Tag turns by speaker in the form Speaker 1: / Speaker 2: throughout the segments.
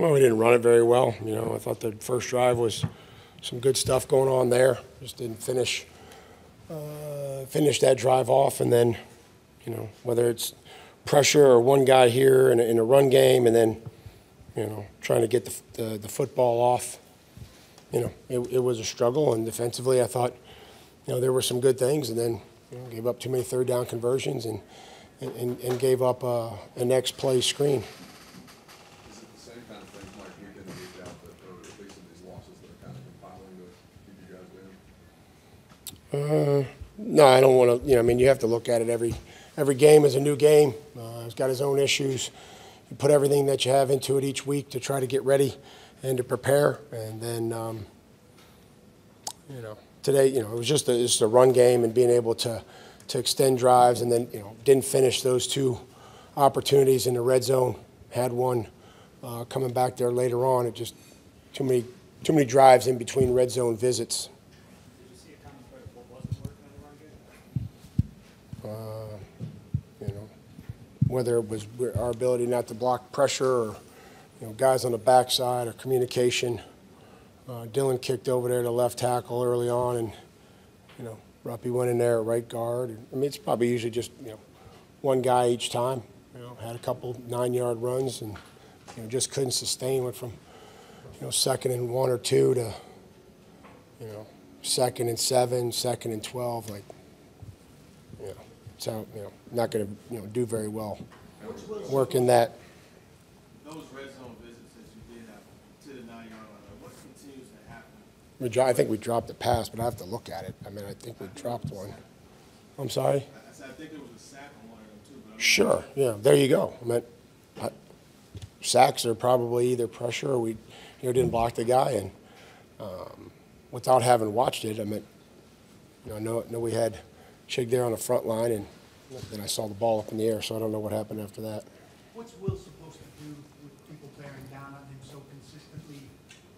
Speaker 1: Well, we didn't run it very well. You know, I thought the first drive was some good stuff going on there. Just didn't finish uh, finish that drive off, and then, you know, whether it's pressure or one guy here in a, in a run game, and then, you know, trying to get the the, the football off. You know, it, it was a struggle, and defensively, I thought, you know, there were some good things, and then you know, gave up too many third down conversions, and and, and gave up uh, a next play screen.
Speaker 2: Is it the same kind of things, Mike, week in and week out, that, or at least in these losses that are kind of compiling to keep you guys down?
Speaker 1: Uh, no, I don't want to. You know, I mean, you have to look at it every every game is a new game. Uh, it's got its own issues. You put everything that you have into it each week to try to get ready and to prepare, and then um, you know today, you know, it was just a, just a run game and being able to to extend drives, and then you know didn't finish those two opportunities in the red zone. Had one uh, coming back there later on. It just too many too many drives in between red zone visits.
Speaker 3: Did you see a comment where what wasn't working in the run game?
Speaker 1: uh, you know, whether it was our ability not to block pressure or, you know, guys on the backside or communication. Uh, Dylan kicked over there to left tackle early on, and you know, Ruppy went in there at right guard. I mean, it's probably usually just you know, one guy each time. You know, had a couple nine-yard runs, and you know, just couldn't sustain. Went from you know second and one or two to you know second and seven, second and twelve, like so you know, not going to you know do very well working that.
Speaker 4: Those red zone visits that you did to the nine yard line, what continues to happen?
Speaker 1: We dro- I think we dropped the pass, but I have to look at it. I mean, I think we dropped one. I'm sorry.
Speaker 4: I said, I think there was a sack on one of them too, but I'm.
Speaker 1: Sure. Yeah. There you go. I mean, I- sacks are probably either pressure or we, you know, didn't block the guy, and um, without having watched it, I mean, you know, I know, know we had Chig there on the front line, and then I saw the ball up in the air, so I don't know what happened after that.
Speaker 5: What's Will supposed to do with people bearing down on him so consistently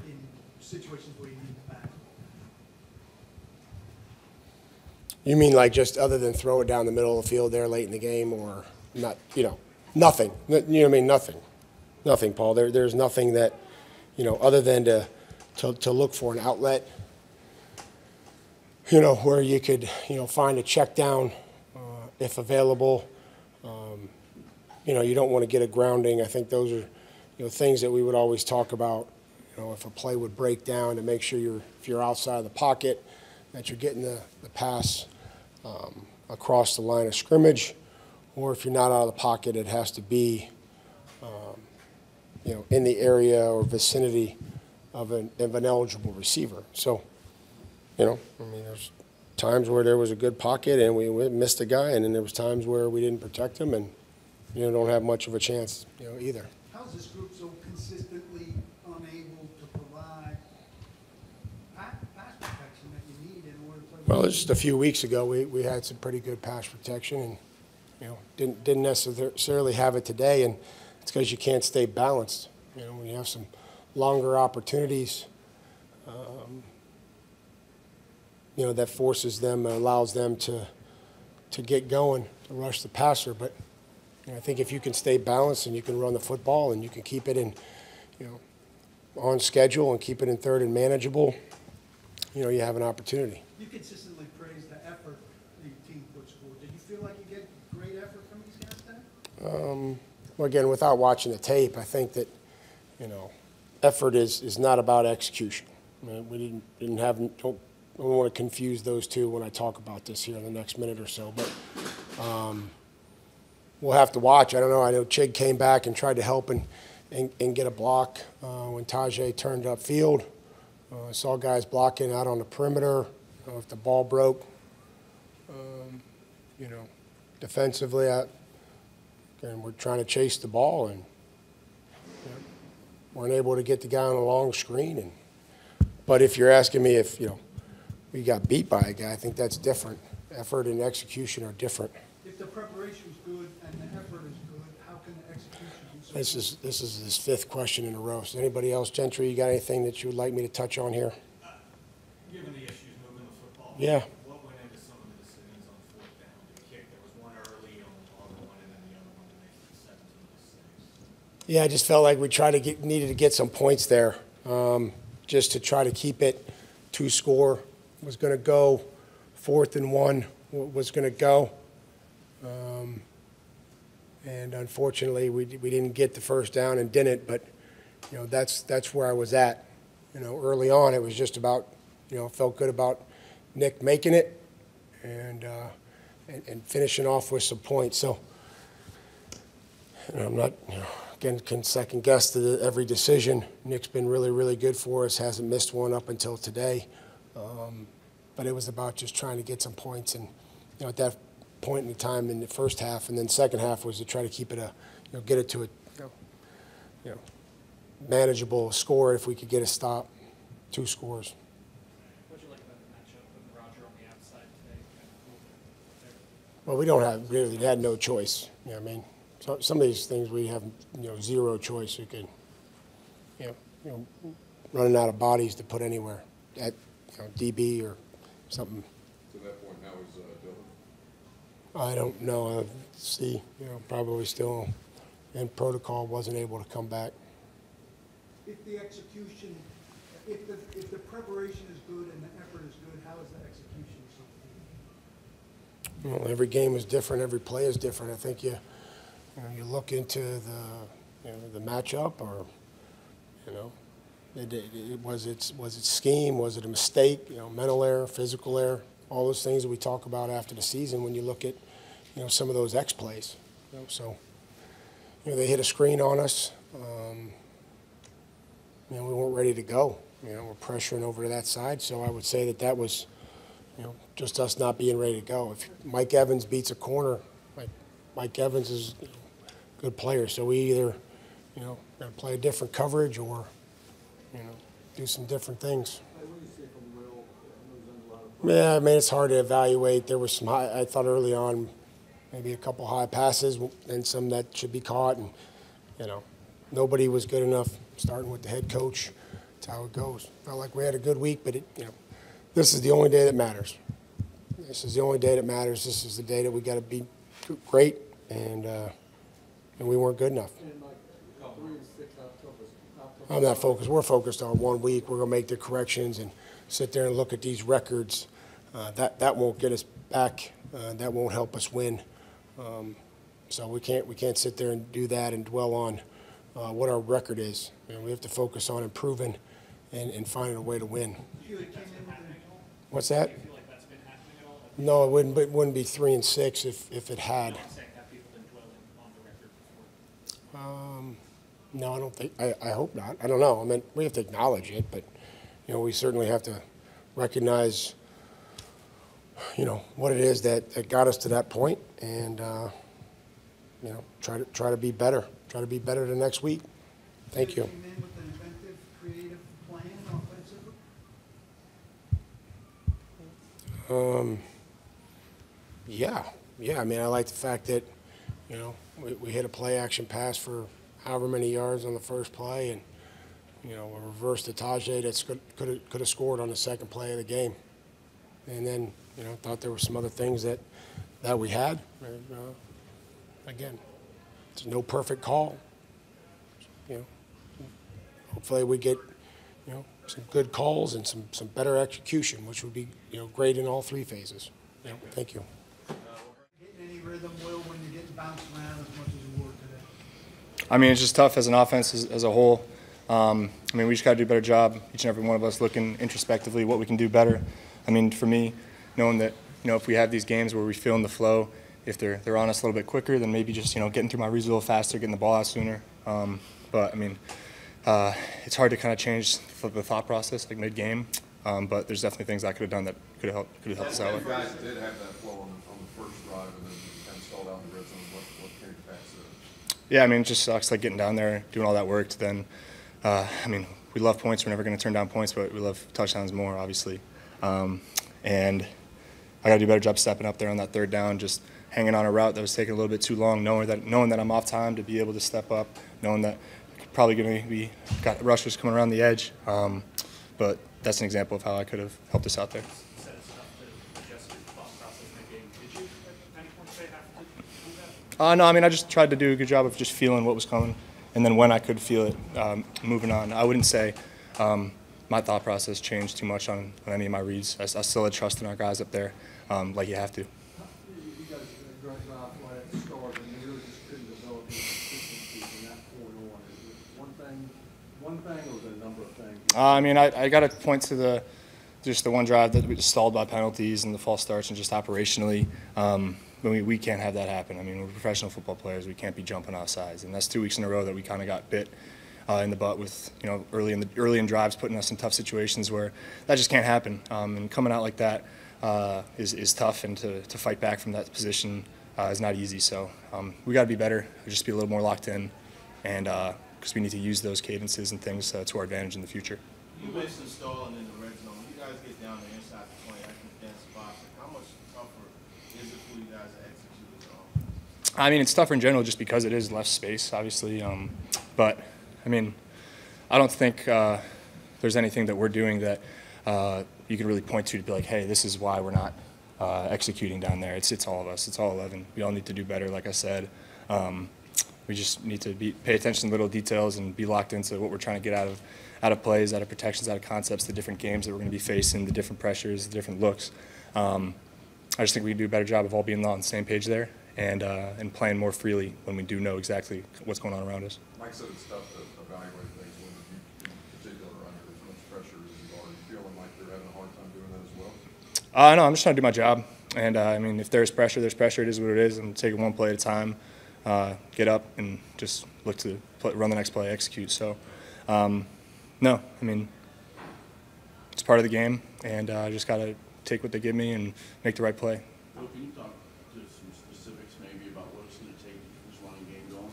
Speaker 5: in situations where you need the back?
Speaker 1: You mean like just other than throw it down the middle of the field there late in the game or not, you know, nothing. You know what I mean? Nothing. Nothing, Paul. There, there's nothing that, you know, other than to, to, to look for an outlet, you know, where you could, you know, find a check down uh, if available. Um, you know, you don't want to get a grounding. I think those are, you know, things that we would always talk about. You know, if a play would break down to make sure you're, if you're outside of the pocket, that you're getting the, the pass um, across the line of scrimmage, or if you're not out of the pocket, it has to be, um, you know, in the area or vicinity of an, of an eligible receiver. So, you know, I mean, there's times where there was a good pocket and we missed a guy, and then there was times where we didn't protect him and, you know, don't have much of a chance, you know, either.
Speaker 5: How's this group so consistently unable to provide pass protection that you need in order to play?
Speaker 1: Well, just a few weeks ago, we, we had some pretty good pass protection and, you know, didn't, didn't necessarily have it today, and it's because you can't stay balanced. You know, when you have some longer opportunities, um, you know, that forces them, allows them to, to get going, to rush the passer. But, you know, I think if you can stay balanced and you can run the football and you can keep it in, you know, on schedule and keep it in third and manageable, you know, you have an opportunity.
Speaker 5: You consistently praise the effort the team puts forward. Did you feel like you get great effort from these guys today?
Speaker 1: Um, well, again, without watching the tape, I think that, you know, effort is, is not about execution. I mean, we didn't, didn't have, don't, don't want to confuse those two when I talk about this here in the next minute or so, but, um, we'll have to watch. I don't know. I know Chig came back and tried to help and, and, and get a block, uh, when Tyjae turned upfield. Uh, I saw guys blocking out on the perimeter, uh, if the ball broke. Um, you know, defensively, I, and we're trying to chase the ball and you know, weren't able to get the guy on a long screen. And but if you're asking me if you know we got beat by a guy, I think that's different. Effort and execution are different.
Speaker 5: If the preparation's good and the effort is good, how can the execution be so?
Speaker 1: This is this is his fifth question in a row. So anybody else, Gentry, you got anything that you would like me to touch on here?
Speaker 3: Given the issues moving the football.
Speaker 1: Yeah.
Speaker 3: What went into some of the decisions on fourth down? The kick, there was one early on the one, and then the other one that makes it seventeen to six.
Speaker 1: Yeah, I just felt like we tried to get, needed to get some points there, um, just to try to keep it two score. Was going to go fourth and one, was going to go. Um, And unfortunately, we, we didn't get the first down and didn't, but, you know, that's, that's where I was at. You know, early on, it was just about, you know, felt good about Nick making it and, uh, and, and finishing off with some points. So, I'm not, you know, again, can second guess the, every decision. Nick's been really, really good for us, hasn't missed one up until today. Um, but it was about just trying to get some points and, you know, at that point in the time in the first half and then second half was to try to keep it a, you know, get it to a, you know, manageable score if we could get a stop, two scores.
Speaker 3: What'd you like about the matchup with Roger on the outside today? Kind of moving there?
Speaker 1: Well, we don't have, really had no choice, you know what I mean? So, some of these things we have, you know, zero choice, we could, you know, you know, running out of bodies to put anywhere, at, you know, DB or something.
Speaker 2: To that point, how is, uh, Dylan?
Speaker 1: I don't know, I see, you know, probably still in protocol, wasn't able to come back.
Speaker 5: If the execution, if the, if the preparation is good and the effort is good, how is the execution so?
Speaker 1: Well, every game is different, every play is different. I think you, you know, you look into the, you know, the matchup or, you know, it, it, it- was it, was it scheme, was it a mistake, you know, mental error, physical error, all those things that we talk about after the season when you look at, you know, some of those X plays. You know, so, you know, they hit a screen on us. Um, you know, we weren't ready to go. You know, we're pressuring over to that side, so I would say that that was, you know, just us not being ready to go. If Mike Evans beats a corner, like Mike Evans is a good player, so we either, you know, got to play a different coverage or, you know, do some different things. Yeah, I mean it's hard to evaluate. There was some high. I thought early on, maybe a couple high passes and some that should be caught, and you know, nobody was good enough. Starting with the head coach, that's how it goes. Felt like we had a good week, but it, you know, this is the only day that matters. This is the only day that matters. This is the day that we got to be great, and uh, and we weren't good enough. I'm not focused. We're focused on one week. We're going to make the corrections and sit there and look at these records. Uh, that that won't get us back. Uh, that won't help us win. Um, so we can't we can't sit there and do that and dwell on uh, what our record is. You know, we have to focus on improving and, and finding a way to win.
Speaker 5: You came in with an
Speaker 1: What's that?
Speaker 3: Do you feel like that's been happening at all?
Speaker 1: No, it wouldn't. It wouldn't be three and six if, if it had.
Speaker 3: I'm saying have people been dwelling on the record before?
Speaker 1: Um, no, I don't think. I, I hope not. I don't know. I mean, we have to acknowledge it, but you know, we certainly have to recognize, you know, what it is that, that got us to that point, and uh, you know, try to try to be better. Try to be better the next week. Thank you.
Speaker 5: Came in with an inventive, creative plan offensively?
Speaker 1: Um, yeah, yeah. I mean, I like the fact that, you know, we, we hit a play action pass for however many yards on the first play, and you know, a reverse to Tyjae that's could could have could have scored on the second play of the game, and then you know, thought there were some other things that that we had. And, uh, again, it's no perfect call. You know, hopefully we get you know some good calls and some some better execution, which would be you know great in all three phases. Know, thank you.
Speaker 5: Any rhythm, Will, when you're getting bounced around as much as?
Speaker 6: I mean, it's just tough as an offense as, as a whole. Um, I mean, we just got to do a better job, each and every one of us looking introspectively what we can do better. I mean, for me, knowing that, you know, if we have these games where we feel in the flow, if they're, they're on us a little bit quicker, then maybe just, you know, getting through my reads a little faster, getting the ball out sooner. Um, but, I mean, uh, it's hard to kind of change the thought process like mid-game. Um, but there's definitely things I could have done that could have helped, could have helped us out
Speaker 2: You guys did have that flow on, the- on the first drive and then kind of stalled out in the red zone. What, what came to pass there?
Speaker 6: Yeah, I mean, it just sucks like getting down there, doing all that work. To then, uh, I mean, we love points. We're never going to turn down points, but we love touchdowns more, obviously. Um, and I got to do a better job stepping up there on that third down, just hanging on a route that was taking a little bit too long, knowing that knowing that I'm off time to be able to step up, knowing that probably going to be got rushers coming around the edge. Um, but that's an example of how I could have helped us out there.
Speaker 3: You said it's tough to adjust your thought process in the game. Did you at any point today have to do that?
Speaker 6: Uh, no, I mean, I just tried to do a good job of just feeling what was coming and then when I could feel it um, moving on. I wouldn't say um, my thought process changed too much on, on any of my reads. I still had trust in our guys up there, um, like you have to. Uh, I mean, I, I got to point to the just the one drive that we stalled by penalties and the false starts and just operationally. Um, we, we can't have that happen. I mean, we're professional football players. We can't be jumping off sides, and that's two weeks in a row that we kind of got bit uh, in the butt with you know early in the early in drives, putting us in tough situations where that just can't happen. Um, and coming out like that uh, is is tough, and to, to fight back from that position uh, is not easy. So um, we got to be better. Just be a little more locked in, and because we need to use those cadences and things uh, to our advantage in the future.
Speaker 4: You mentioned stalling in the red zone. You guys get down there inside the twenty, I think dense spots, how much tougher
Speaker 6: I mean, it's tougher in general just because it is less space, obviously. Um, but I mean, I don't think uh, there's anything that we're doing that uh, you can really point to to be like, hey, this is why we're not uh, executing down there. It's it's all of us. It's all 11. We all need to do better, like I said. Um, we just need to be, pay attention to little details and be locked into what we're trying to get out of out of plays, out of protections, out of concepts, the different games that we're going to be facing, the different pressures, the different looks. Um, I just think we can do a better job of all being on the same page there and uh, and playing more freely when we do know exactly what's going on around us.
Speaker 2: Mike said it's tough to evaluate things when you, in particular, are under as much pressure as you are. You feeling like you're having a hard time doing that as well?
Speaker 6: Uh, no, I'm just trying to do my job. And uh, I mean, if there's pressure, there's pressure. It is what it is. I'm taking one play at a time. Uh, get up and just look to play, run the next play, execute. So, um, no, I mean, it's part of the game, and uh, I just got to take what they give me and make the right play.
Speaker 7: Bill, can you talk to some specifics maybe about what it's gonna take to this running game going?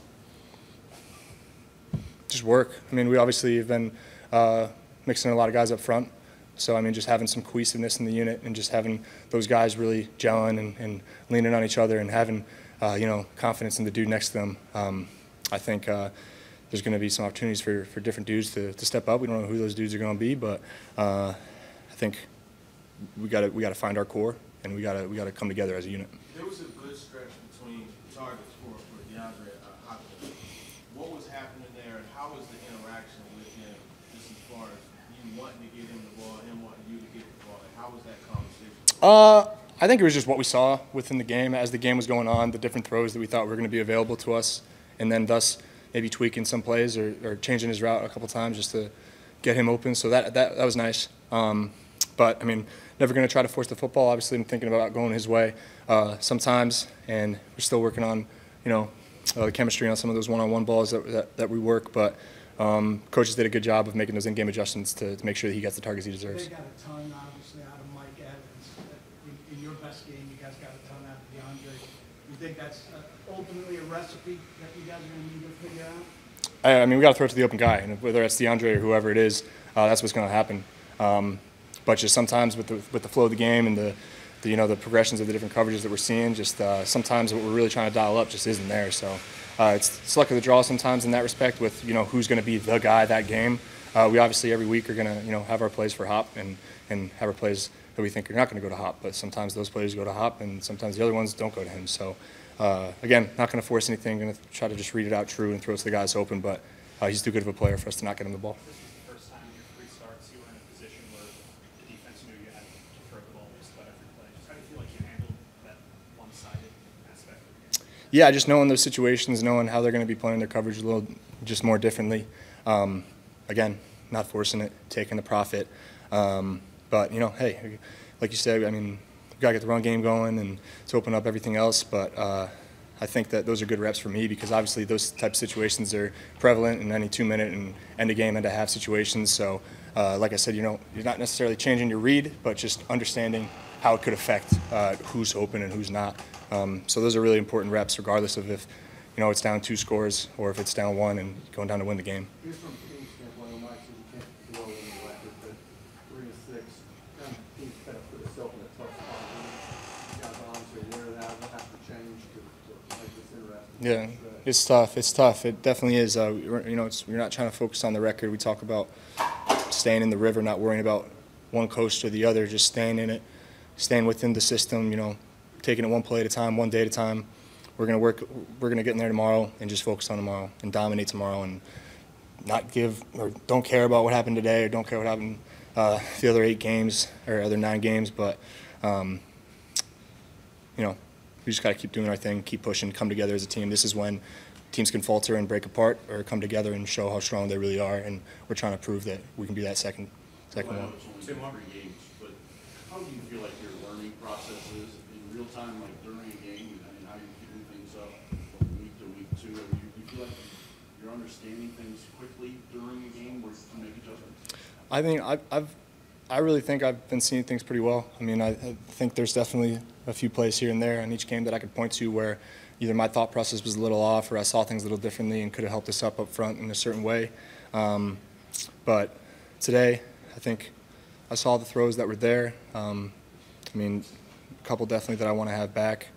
Speaker 6: just work. I mean, we obviously have been uh, mixing a lot of guys up front. So, I mean, just having some cohesiveness in the unit and just having those guys really gelling and, and leaning on each other and having, uh, you know, confidence in the dude next to them. Um, I think uh, there's going to be some opportunities for, for different dudes to, to step up. We don't know who those dudes are going to be, but uh, I think we got to we got to find our core and we got to we got to come together as a unit.
Speaker 4: There was a good stretch between targets for, for DeAndre uh, Hopkins. What was happening there, and how was the interaction with him, just as far as you wanting to get him the ball, him wanting you to get the ball? Like, how was that conversation?
Speaker 6: Uh, I think it was just what we saw within the game as the game was going on, the different throws that we thought were going to be available to us, and then thus maybe tweaking some plays or, or changing his route a couple times just to get him open. So that that, that was nice. Um, but I mean, never going to try to force the football. Obviously, I'm thinking about going his way uh, sometimes, and we're still working on, you know, uh, the chemistry on some of those one-on-one balls that, that, that we work. But um, coaches did a good job of making those in-game adjustments to, to make sure that he gets the targets he deserves.
Speaker 5: They got a ton, obviously, out of Mike Evans. In, in your best game, you guys got a ton out of DeAndre. You think that's uh, ultimately a recipe that you guys are gonna need to figure out?
Speaker 6: I, I mean, we got to throw it to the open guy, and whether it's DeAndre or whoever it is, uh, that's what's going to happen. Um, but just sometimes with the with the flow of the game and the, the you know the progressions of the different coverages that we're seeing, just uh, sometimes what we're really trying to dial up just isn't there. So uh, it's, it's luck of the draw sometimes in that respect with you know who's going to be the guy that game. Uh, we obviously every week are going to you know have our plays for Hop and and have our plays that we think are not going to go to Hop, but sometimes those plays go to Hop and sometimes the other ones don't go to him. So. Uh, again, not going to force anything. Going to try to just read it out true and throw it to the guys open. But uh, he's too good of a player for us to not get him the ball.
Speaker 3: This was the first time in your three starts you were in a position where the defense knew you had to throw the ball just about every play. Just how do you feel like you handled that one-sided aspect of the game?
Speaker 6: Yeah, just knowing those situations, knowing how they're going to be playing their coverage a little just more differently. Um, again, not forcing it, taking the profit. Um, but you know, hey, like you said, I mean, we got to get the run game going and to open up everything else. But uh, I think that those are good reps for me because obviously those type of situations are prevalent in any two-minute and end of game, end of half situations. So, uh, like I said, you know, you're not necessarily changing your read, but just understanding how it could affect uh, who's open and who's not. Um, so those are really important reps, regardless of if you know it's down two scores or if it's down one and going down to win the game.
Speaker 2: Here's from a team standpoint, on Mike, so you can't dwell on the record, but three to six, kind of teams kind of put itself in a tough spot. You guys are obviously aware of that, what has to change to, to make this interesting?
Speaker 6: Yeah, it's tough. It's tough. It definitely is. Uh, you know, it's, we're not trying to focus on the record. We talk about staying in the river, not worrying about one coast or the other, just staying in it, staying within the system. You know, taking it one play at a time, one day at a time. we're going to work, we're going to get in there tomorrow and just focus on tomorrow and dominate tomorrow and not give or don't care about what happened today or don't care what happened uh, the other eight games or other nine games. But um, you know, we just got to keep doing our thing, keep pushing, come together as a team. This is when teams can falter and break apart or come together and show how strong they really are. And we're trying to prove that we can be that second, second one.
Speaker 7: it's only been three games, but how do you feel like your learning process is real time, like during a game? I mean, how you picking things up from week to week you, you feel like you're understanding things quickly during a game make adjustments?
Speaker 6: I think I've, I've, I really think I've been seeing things pretty well. I mean, I, I think there's definitely a few plays here and there in each game that I could point to where either my thought process was a little off or I saw things a little differently and could have helped us up up front in a certain way. Um, but today, I think I saw the throws that were there. Um, I mean, couple definitely that I want to have back.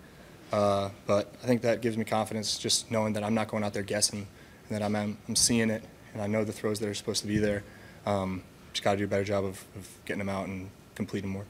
Speaker 6: Uh, but I think that gives me confidence just knowing that I'm not going out there guessing and that I'm, I'm, seeing it and I know the throws that are supposed to be there. Um, just got to do a better job of, of getting them out and completing more.